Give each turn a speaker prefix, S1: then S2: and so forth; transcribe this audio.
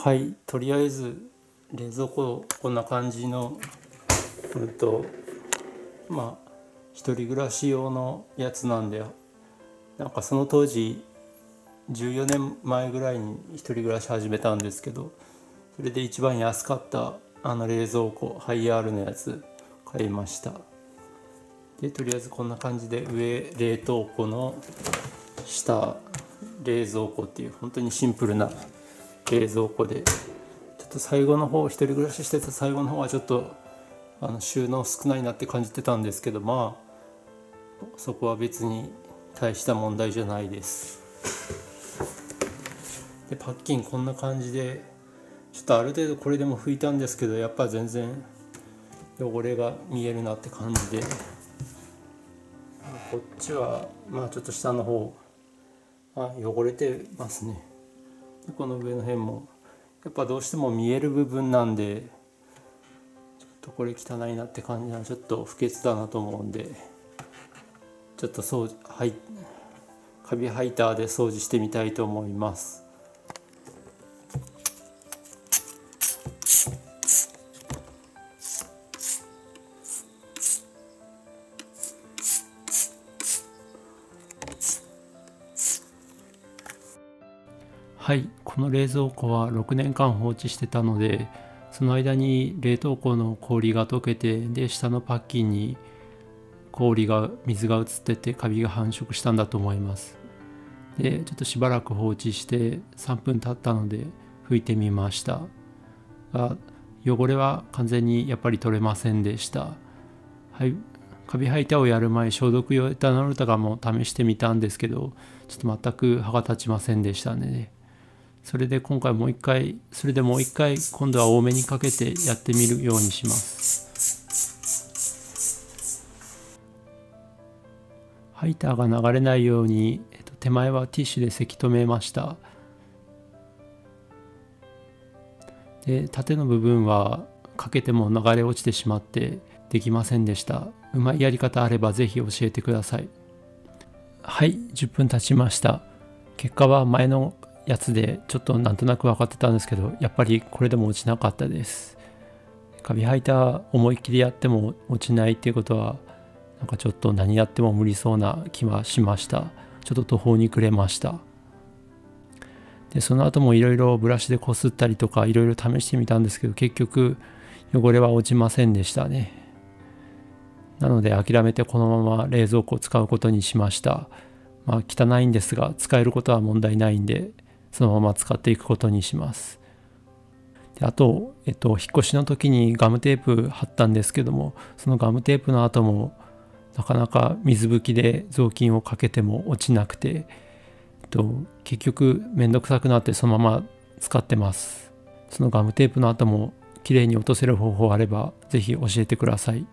S1: はいとりあえず冷蔵庫こんな感じのうんとまあ一人暮らし用のやつなんだよ。なんかその当時14年前ぐらいに一人暮らし始めたんですけどそれで一番安かったあの冷蔵庫ハイヤールのやつ買いました。でとりあえずこんな感じで上冷凍庫の下冷蔵庫っていう本当にシンプルな冷蔵庫で。ちょっと最後の方一人暮らししてた最後の方はちょっとあの収納少ないなって感じてたんですけどまあそこは別に大した問題じゃないです。でパッキンこんな感じでちょっとある程度これでも拭いたんですけどやっぱ全然汚れが見えるなって感じで。こっちはまあちょっと下の方あ汚れてますね。この上の辺もやっぱどうしても見える部分なんでちょっとこれ汚いなって感じはちょっと不潔だなと思うんでちょっと掃除はいカビハイターで掃除してみたいと思います。はいこの冷蔵庫は6年間放置してたのでその間に冷凍庫の氷が溶けてで下のパッキンに氷が水が移っててカビが繁殖したんだと思います。でちょっとしばらく放置して3分経ったので拭いてみました。が汚れは完全にやっぱり取れませんでした。はいカビハイタをやる前消毒用エタノールとかも試してみたんですけどちょっと全く歯が立ちませんでしたね。それで今回もう一回それでもう一回今度は多めにかけてやってみるようにします。ハイターが流れないように、えっと、手前はティッシュでせき止めました。で縦の部分はかけても流れ落ちてしまってできませんでした。うまいやり方あればぜひ教えてください。はい10分経ちました。結果は前のやつでちょっとなんとなく分かってたんですけどやっぱりこれでも落ちなかったです。カビハイター思いっきりやっても落ちないっていうことはなんかちょっと何やっても無理そうな気はしました。ちょっと途方に暮れました。でその後もいろいろブラシでこすったりとかいろいろ試してみたんですけど結局汚れは落ちませんでしたね。なので諦めてこのまま冷蔵庫を使うことにしました。まあ汚いんですが使えることは問題ないんでそのまま使っていくことにします。であと、えっと、引っ越しの時にガムテープ貼ったんですけどもそのガムテープの後もなかなか水拭きで雑巾をかけても落ちなくて、えっと、結局めんどくさくなってそのまま使ってます。そのガムテープの後もきれいに落とせる方法あれば是非教えてください。